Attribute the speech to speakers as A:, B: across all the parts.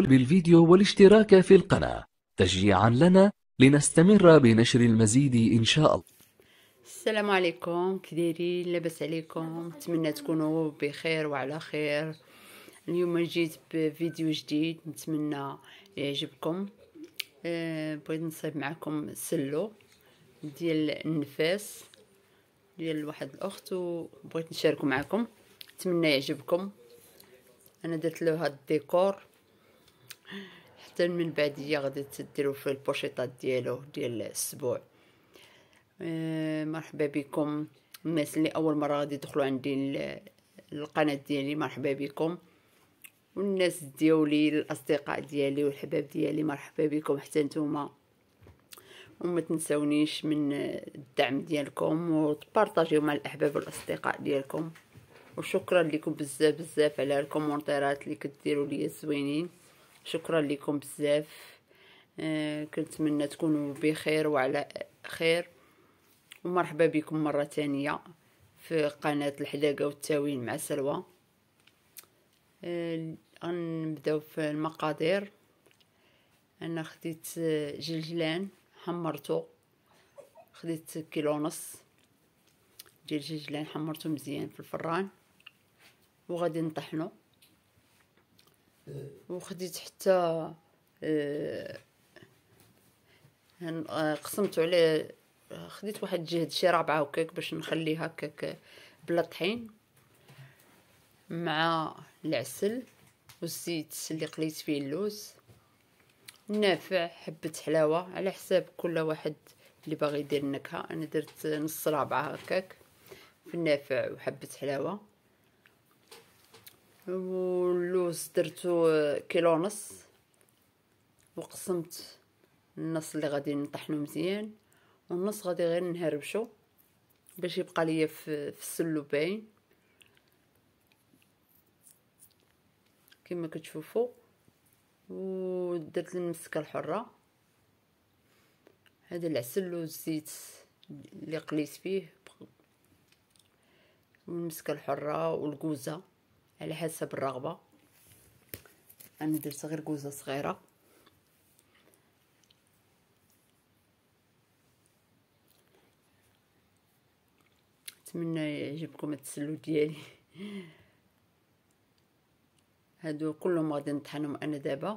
A: بالفيديو والاشتراك في القناة. تشجيعا لنا لنستمر بنشر المزيد إن شاء الله.
B: السلام عليكم. كديرين لاباس عليكم. نتمنى تكونوا بخير وعلى خير. اليوم جيت بفيديو جديد. نتمنى يعجبكم. أه بغيت نصايب معكم سلو ديال النفاس ديال واحد الأخت وبغيت نشاركو معكم. نتمنى يعجبكم. أنا درت له هاد الديكور. حتى من بعديه غادي تديروا في البوشيطات ديالو ديال الأسبوع. آه، مرحبا بكم. الناس اللي أول مرة غادي يدخلوا عندي ال- القناة ديالي مرحبا بكم. والناس ديالي الأصدقاء ديالي والحباب ديالي مرحبا بكم حتى نتوما. وما تنسونيش من الدعم ديالكم وتبارطاجيو مع الأحباب والأصدقاء ديالكم. وشكرا لكم بزاف بزاف على الكومونتيرات اللي كديروا لي زوينين شكرا لكم بزاف. آه كنتمنى تكونوا بخير وعلى خير. ومرحبا بكم مرة تانية في قناة الحلاقة والتاوين مع سلوى. آه، غنبدأو في المقادير. أنا خديت جلجلان حمرته خديت كيلو ونص. ديال الجلجلان حمرته مزيان في الفران. وغادي نطحنو. وخديت حتى آه، آه، قسمته على خديت واحد جهد شي رابعة هكاك باش نخليه هكاك بلا طحين مع العسل والزيت اللي قليت فيه اللوز. نافع حبة حلاوة على حساب كل واحد اللي باغي يدير النكهة أنا درت نص رابعة هكاك. في النافع وحبة حلاوة. واللوز درتو كيلو ونص وقسمت النص اللي غادي نطحنو مزيان والنص غادي غير نهربشو باش يبقى ليا في, في السلو باين. كما كتشوفوا ودرت المسكة الحرة. هذا العسل والزيت اللي قليت فيه. والمسكة الحرة والكوزة. على حسب الرغبة. أنا درت غير كوزه صغيرة. نتمنى يعجبكم التسلو ديالي. هادو كلهم غادي نطحنهم أنا دابا.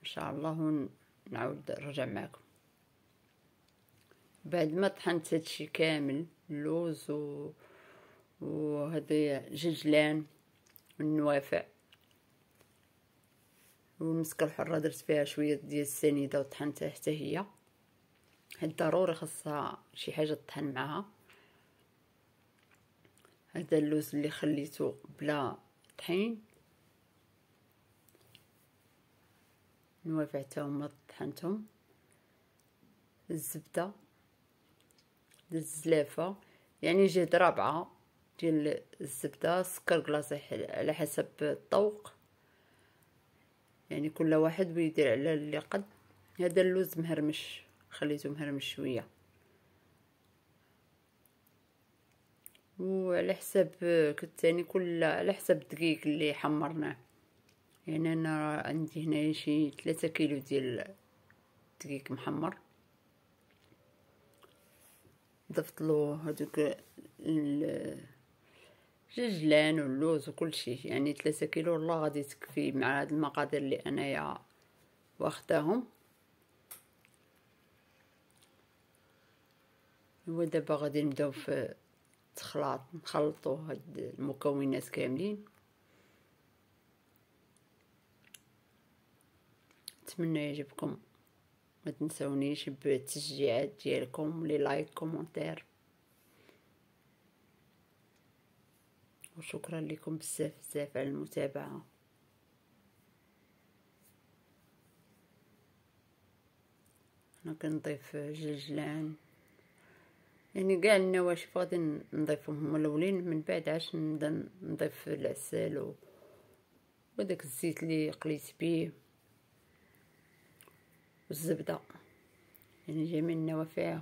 B: إن شاء الله نعاود نرجع معكم. بعد ما طحنت هادشي كامل اللوز و وهذا ججلان والنوافع. والمسكة الحرة درت فيها شوية ديال السنيدة وطحنتها حتى هي. هاد ضروري خاصها شي حاجة تطحن معاها. هذا اللوز اللي خليته بلا طحين. نوافع تا هما طحنتهم. الزبدة الزلافة. يعني جهد رابعة. ديال الزبدة سكر كلاصي على حسب الذوق يعني كل واحد ويدير على اللي قد. هذا اللوز مهرمش خليته مهرمش شوية. وعلى حساب كتاني كل على حساب الدقيق اللي حمرناه. يعني أنا عندي هنا شي ثلاثة كيلو ديال الدقيق محمر. ضفت له هذوك الجلجلان واللوز وكل شيء. يعني ثلاثة كيلو والله غادي تكفي مع هاد المقادير اللي أنايا واخداهم. ودابا غادي نبداو في تخلاط نخلطوا هاد المكونات كاملين. نتمنى يعجبكم. ما تنسونيش بالتشجيعات ديالكم les likes commentaires. وشكرا لكم بزاف بزاف على المتابعة. أنا كنضيف جلجلان. يعني كاع النواشف غادي نضيفهم هما الأولين من بعد عاش نبدا نضيف العسل و وداك الزيت اللي قليت بيه والزبدة. يعني جميع النوافع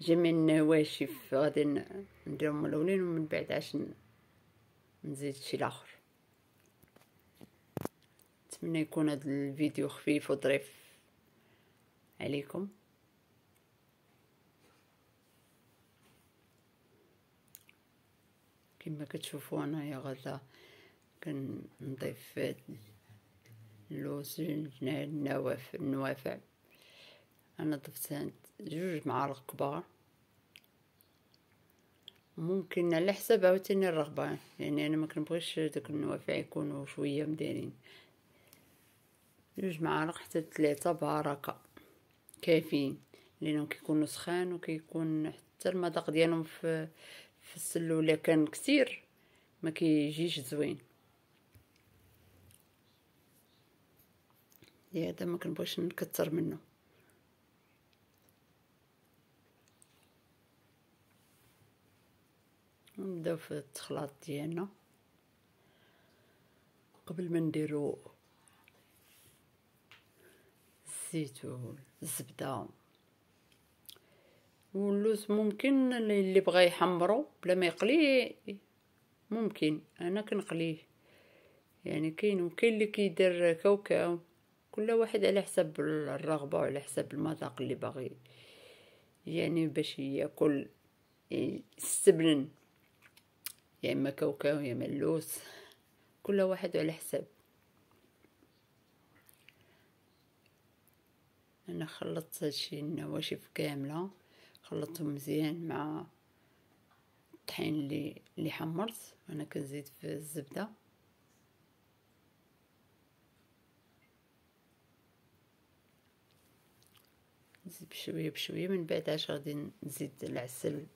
B: جميع النواشف غادي نديرهم الأولين ومن بعد عاش نزيد شي لاخر. نتمنى يكون هذا الفيديو خفيف وظريف عليكم. كما كتشوفوا أنايا غدا كنضيف اللوز النوافع النوافع أنا ضفت جوج معالق كبار. ممكن على حسب عاوتاني الرغبة يعني أنا ما كنبغيش داك النوافع يكونوا شوية مدارين. جوج معالق حتى ثلاثة بهركه كافيين لأنهم كيكونوا سخان وكيكون حتى المذاق ديالهم في في السلوله كان كثير ما كيجيش زوين. هذا ما كنبغيش نكثر منه. نبداو في التخلاط ديالنا. قبل ما نديرو الزيتون الزبده واللوز ممكن اللي بغى يحمرو بلا ما يقلي ممكن. أنا كنقليه يعني كاين وكاين اللي كيدير كاوكاو. كل واحد على حسب الرغبة وعلى حسب المذاق اللي باغي. يعني باش ياكل يستبنن. يا إما كاوكاو يا اللوز كل واحد على حسب أنا خلطت هادشي النواشف كاملة خلطتهم مزيان مع الطحين اللي اللي حمرت. أنا كنزيد في الزبدة. نزيد بشوية بشوية. من بعد اش غادي نزيد العسل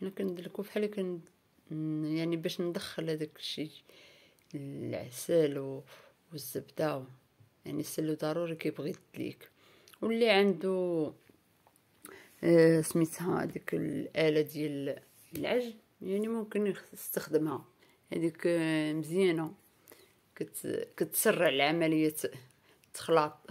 B: حنا كندلكو بحال كن يعني باش ندخل هذاك الشيء العسل والزبدة. يعني السلو ضروري كيبغي يدليك واللي عنده آه سميتها هذيك الآلة ديال العجن يعني ممكن يستخدمها. هذيك آه مزيانة. كت كتسرع العملية التخلاط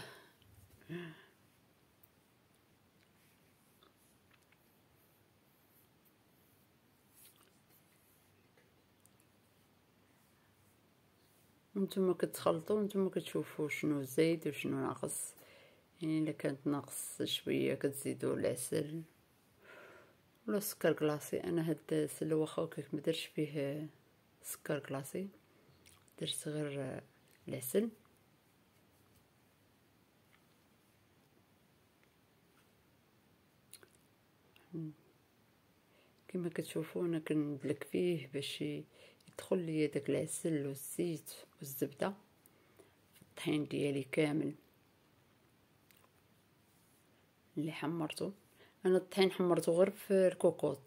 B: نتوما كتخلطوا نتوما كتشوفوا شنو زايد وشنو ناقص. يعني إلا كانت ناقص شوية كتزيدوا العسل. ولا سكر كلاصي أنا هاد السلو واخا ما درتش فيه سكر كلاصي درت غير العسل. كما كتشوفوا أنا كندلك فيه باش يدخل لي داك العسل والزيت والزبدة في الطحين ديالي كامل. اللي حمرته أنا الطحين حمرته غير في الكوكوط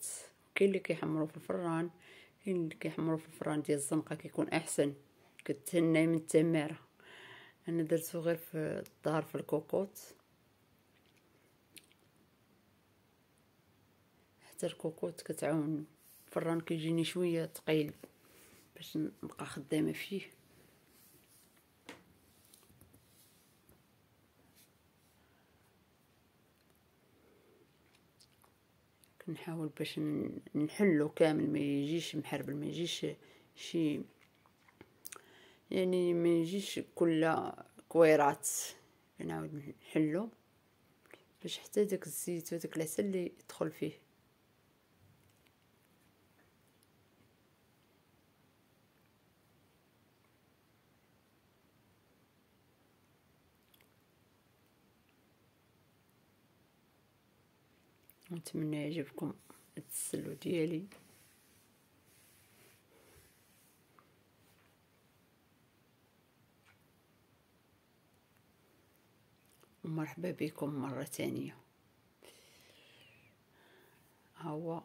B: كاين اللي كيحمرو في الفران كاين اللي كيحمرو في الفران ديال الزنقة كيكون أحسن. كتهنى من التمارة. أنا درتو غير في الدار في الكوكوط حتى الكوكوط كتعاون. الفران كيجيني شوية ثقيل باش نبقى خدامة فيه. كنحاول باش نحلو كامل ما يجيش محربل ما يجيش شي يعني ما يجيش كل كويرات. كنعاود نحلو. باش حتى داك الزيت وداك العسل اللي يدخل فيه. نتمنى يعجبكم التسلو ديالي. ومرحبا بكم مرة ثانية. هو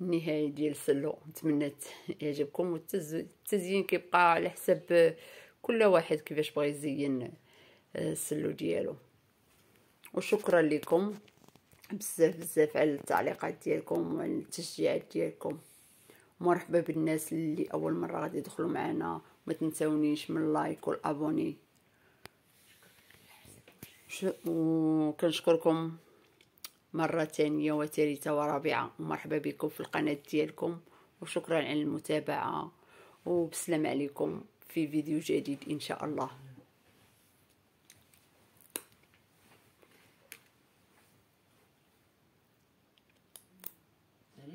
B: النهاية ديال السلو نتمنى يعجبكم والتزيين كيبقى على حسب كل واحد كيفاش بغى يزين السلو ديالو. وشكرا لكم. بزاف بزاف على التعليقات ديالكم وعلى التشجيعات ديالكم. مرحبا بالناس اللي أول مرة غادي يدخلوا معنا. ما تنساونيش من اللايك والأبوني. وكنشكركم مرة ثانية وثالثة ورابعة. ومرحبا بكم في القناة ديالكم. وشكرا على المتابعة. وبسلام عليكم في فيديو جديد إن شاء الله.